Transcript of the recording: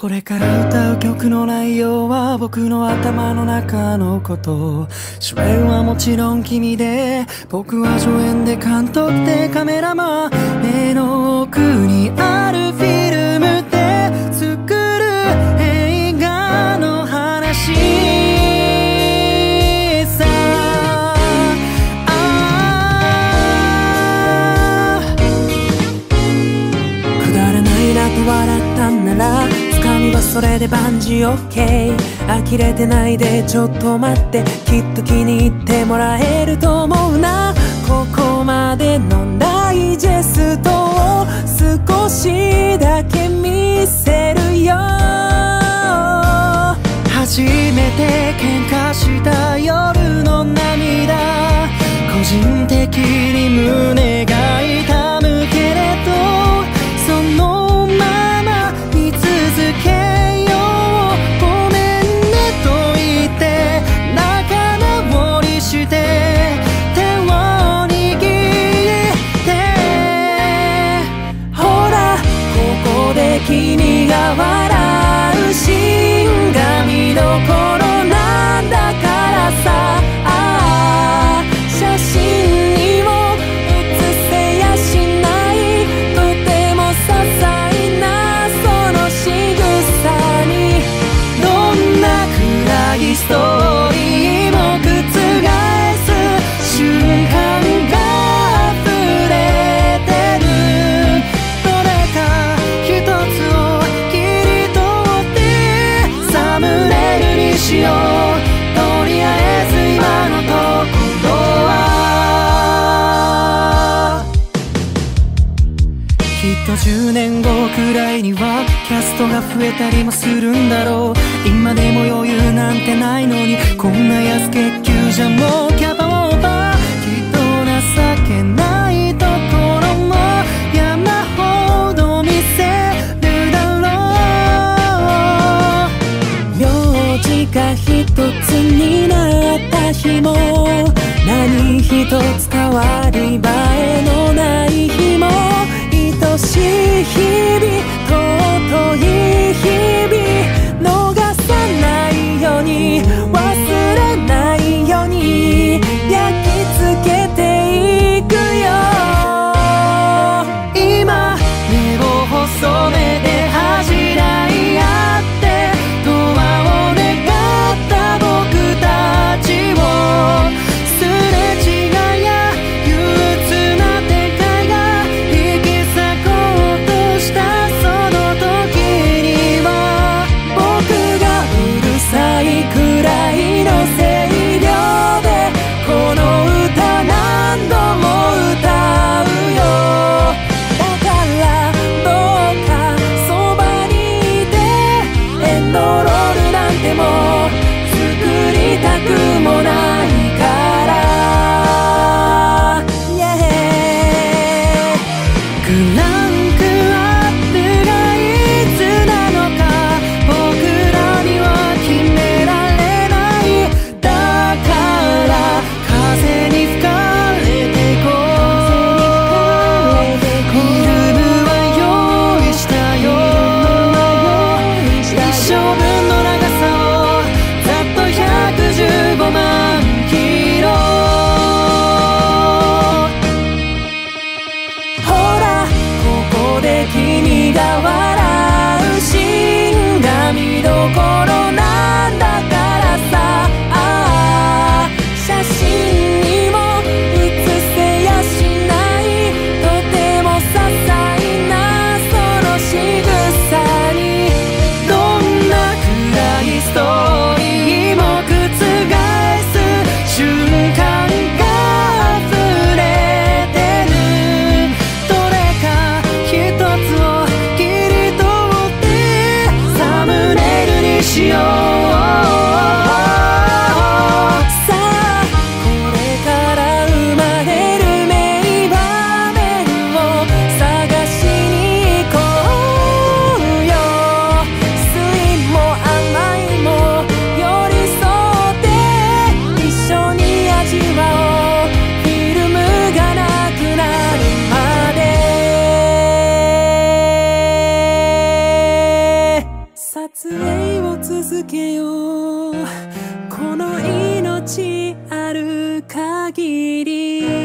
これから歌う曲の内容は僕の頭の中のこと。主演はもちろん君で僕は助演で監督はそれで万事 OK 呆れてないでちょっと待って。きっと気に入ってもらえると思うな。ここまでの10年後くらいにはキャストが増えたりもするんだろう。今でも余裕なんてないのにこんな安月給じゃもうキャパオーバー。きっと情けないところも山ほど見せるだろう。名字が一つになった日も何一つ変わり映え。ちある限り